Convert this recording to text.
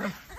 Okay.